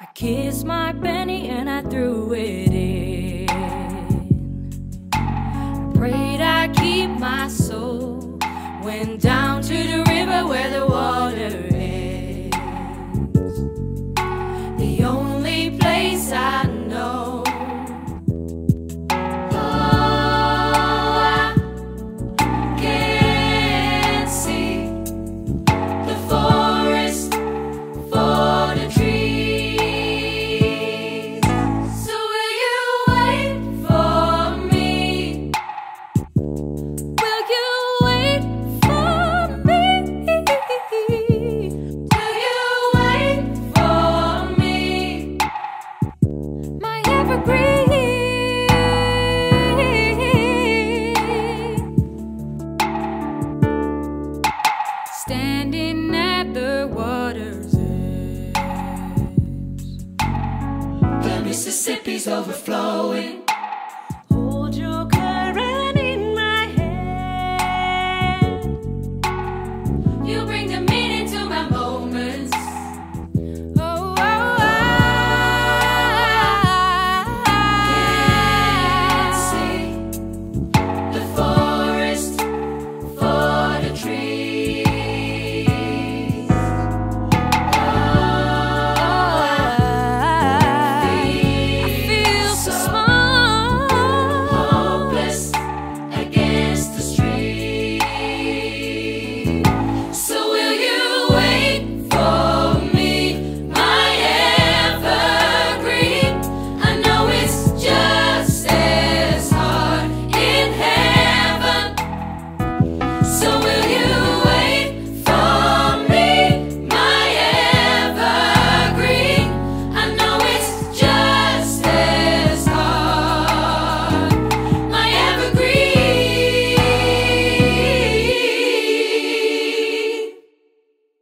I kissed my penny and I threw it in. I prayed I keep my soul. Went down to the river where the water ends. The Mississippi's overflowing.